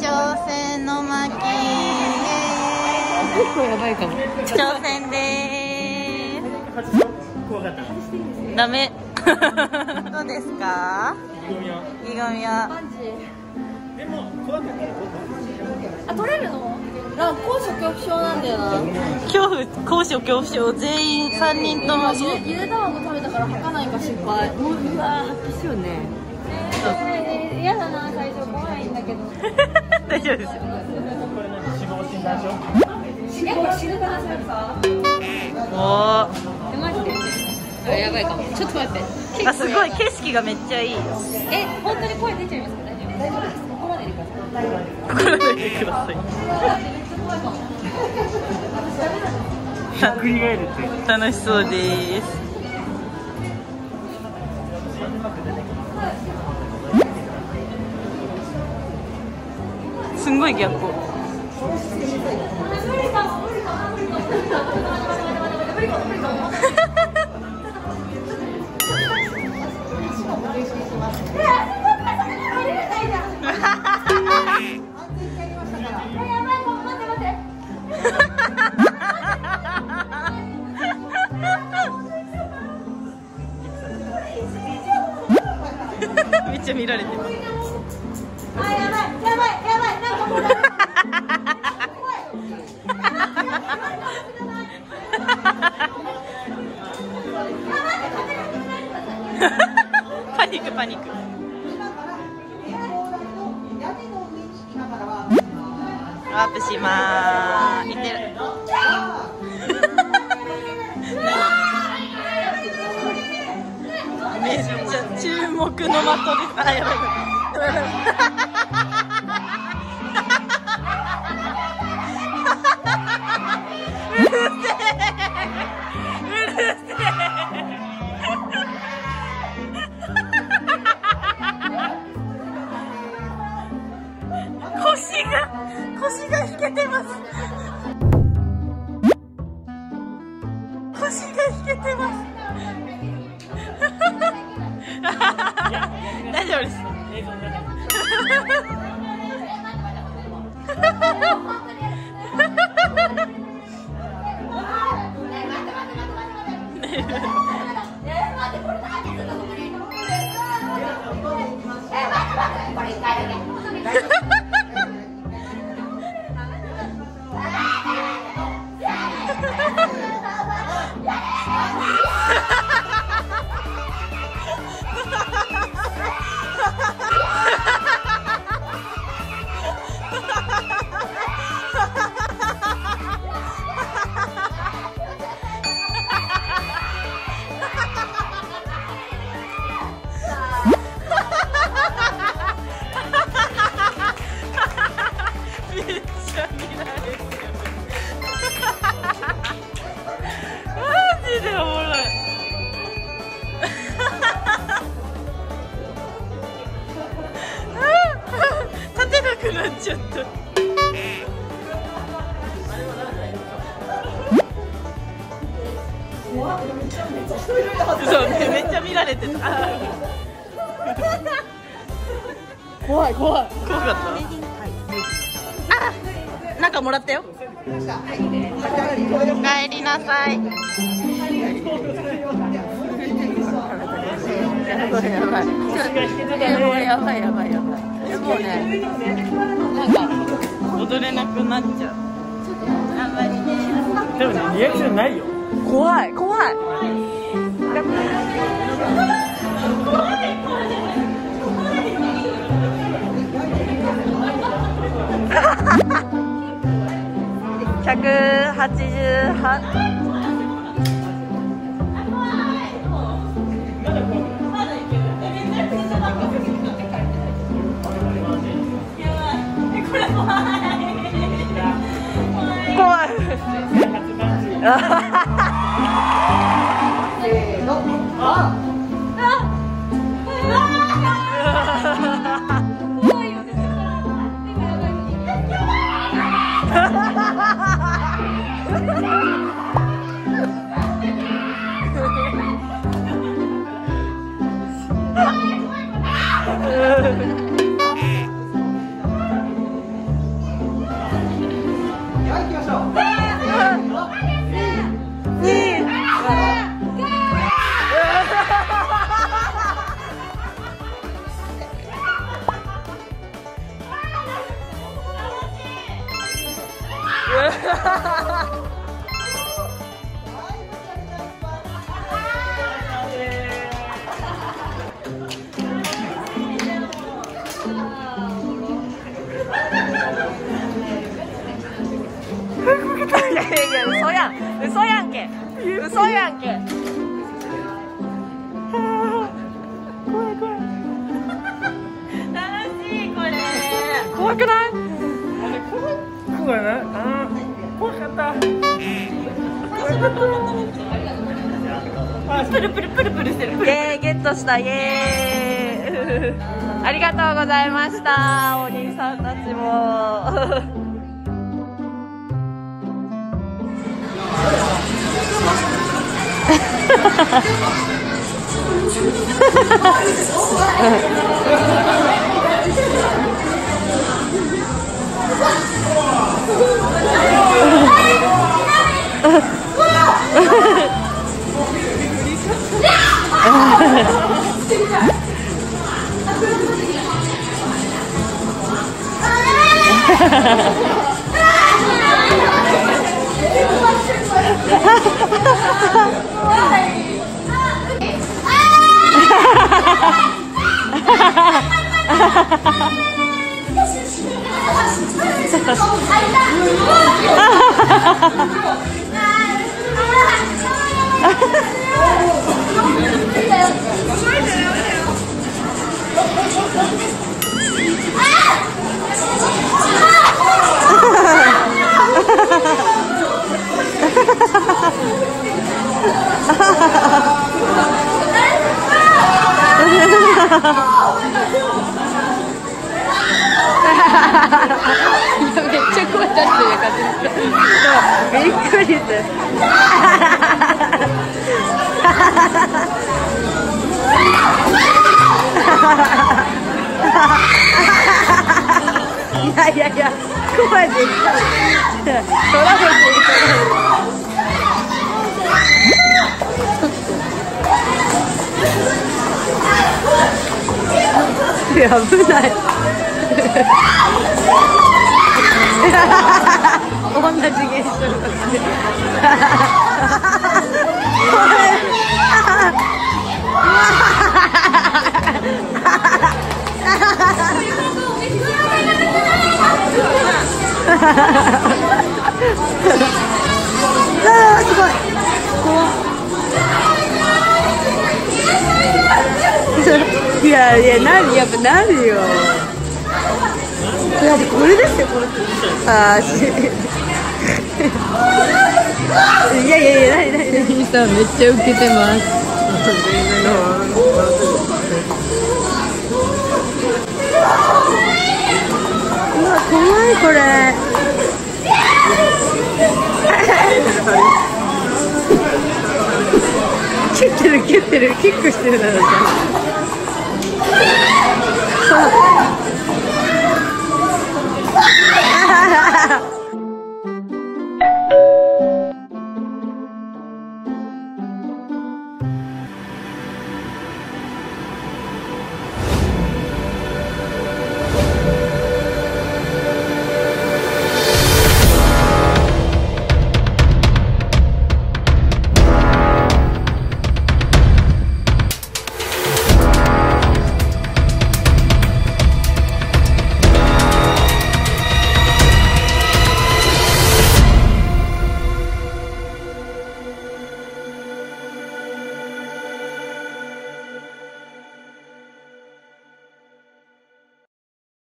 挑戦の巻結構やばいかも挑戦で怖かったーす。ダメ。どうですか？意気込みは。でも怖かったらあ取れるのなんか高所恐怖症なんだよな恐怖高所恐怖症全員3人ともゆでゆで卵食べたから吐かないか心配もううわ吐きそうね嫌だな最初怖いんだけど大丈夫ですよこれ何死亡診断書死ぬ可能性ある。さおえマジであやばいかもちょっと待ってあすごい景色がめっちゃいいよえ本当に声出ちゃいますか大丈夫大丈夫ですここまででください心抜いてください楽しそうですすんごい逆光。めっちゃ見られてる パニックパニック。ワープしまーす。いってる。めっちゃ注目の的です。あやばい腰が引けてます。大丈夫です。映像のそうねめっちゃ見られてた。怖い怖い。怖かった。あなんかもらったよ。お帰りなさい。やばい。やばいもうやばいやばい。やばいもうねなんか。踊れなくなっちゃう。あんまりねでもねリアクションないよ怖い。怖い。188怖い。い。怖くない？怖いなあー怖かった。プルプルプルプルしてる。イエーイゲットした。イエーイありがとうございました。お兄さんたちも ハハハハ!めっちゃ声出してる感じびっくりする。いやいやいや声で言ったトラブルいや危ない同じ現象が起きてあーすごい。怖っ。いやいやなるやっぱなるよ。だってこれですよこれ。あーし いやいやいやなになになにさんめっちゃウケてますうわ怖いこれ蹴ってる蹴ってるキックしてるなだっ啊 啊